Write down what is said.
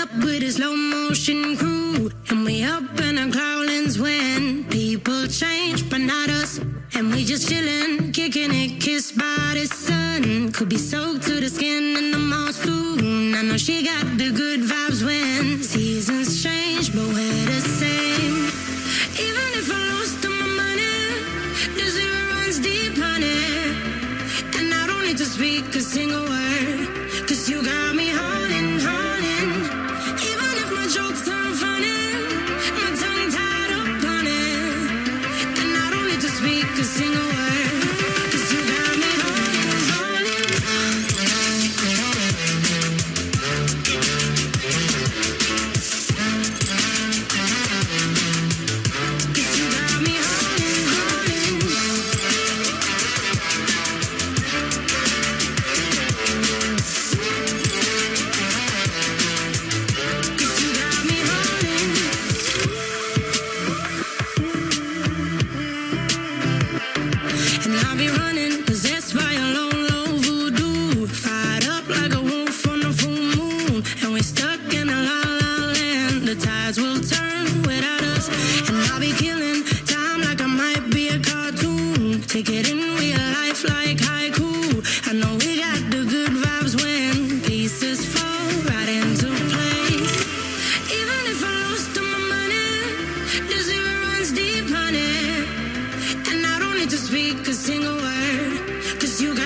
up with a slow motion crew. And we up in our cloudlands when people change, but not us. And we just chillin', kicking it, kissed by the sun. Could be soaked to the skin in the mall soon. I know she got the good vibes when seasons change, but we're the same. Even if I lost all my money, the zero runs deep, honey. And I don't need to speak a single without us. And I'll be killing time like I might be a cartoon. Take in real life like haiku. I know we got the good vibes when pieces fall right into place. Even if I lost all my money, the zero runs deep, honey. And I don't need to speak a single word, you